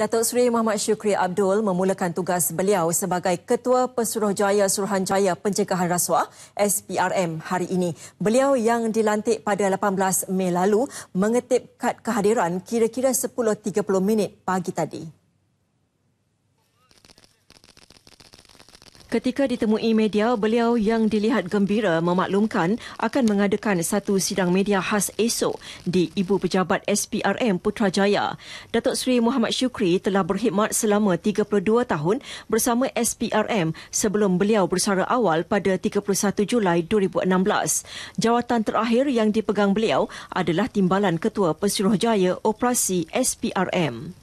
Datuk Seri Muhammad Syukri Abdul memulakan tugas beliau sebagai Ketua Pesuruhjaya Suruhanjaya Pencegahan Rasuah SPRM hari ini. Beliau yang dilantik pada 18 Mei lalu mengetip kad kehadiran kira-kira 10.30 minit pagi tadi. Ketika ditemui media, beliau yang dilihat gembira memaklumkan akan mengadakan satu sidang media khas esok di Ibu Pejabat SPRM Putrajaya. Datuk Seri Muhammad Syukri telah berkhidmat selama 32 tahun bersama SPRM sebelum beliau bersara awal pada 31 Julai 2016. Jawatan terakhir yang dipegang beliau adalah Timbalan Ketua Pesuruhjaya Operasi SPRM.